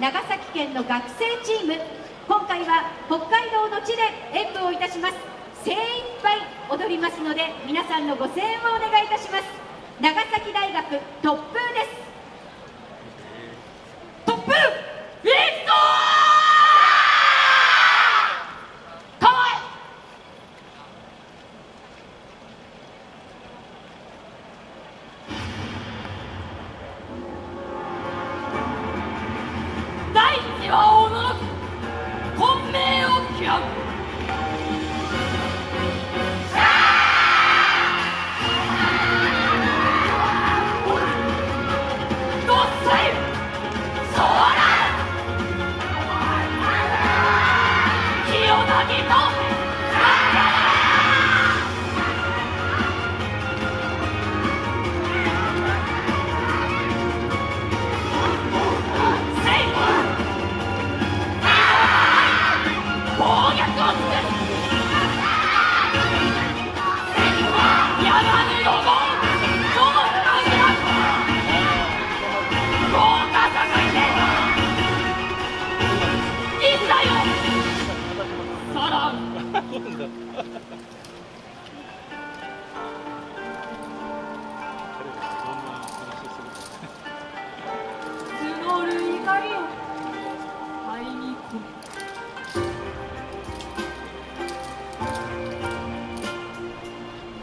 長崎県の学生チーム。今回は北海道の地で演舞をいたします。精一杯踊りますので皆さんのご声援をお願いいたします。長崎大学突風です。るんだ。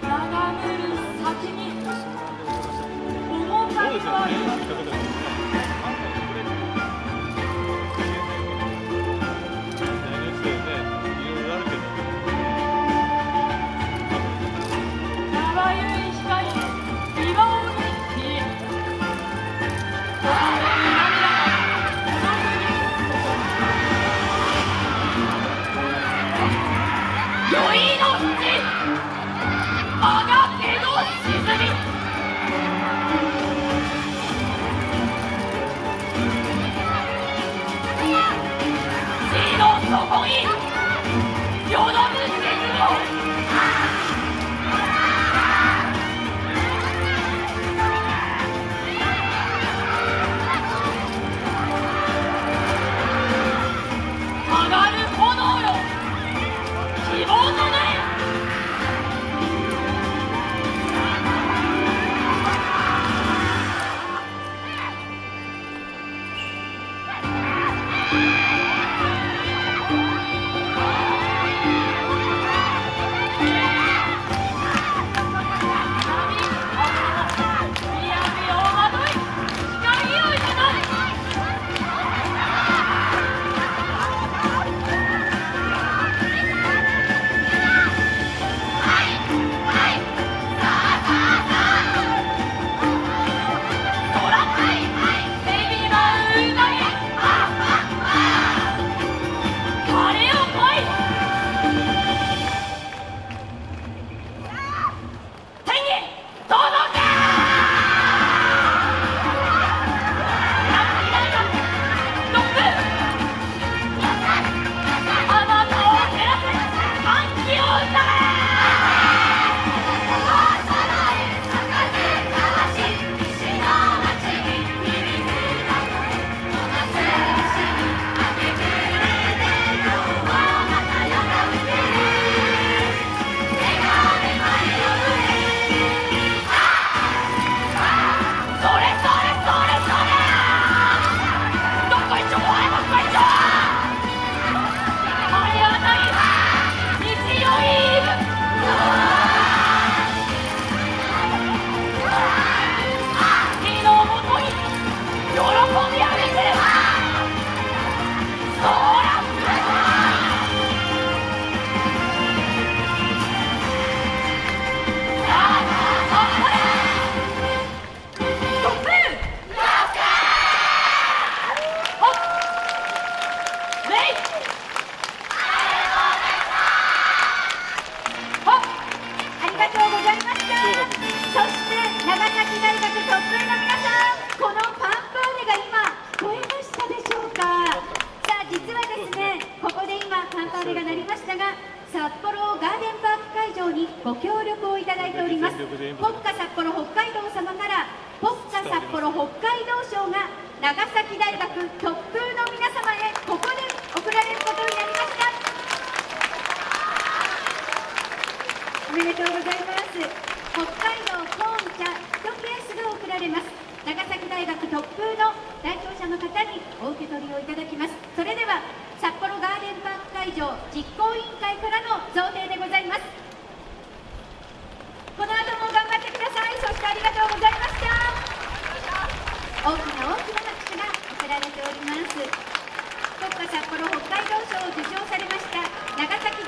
眺める先に重さがあります。ご協力をいただいております。国家札幌北海道様から国家札幌北海道賞が長崎大学大きな大きな拍手が送られております。国家札幌北海道賞を受賞されました長崎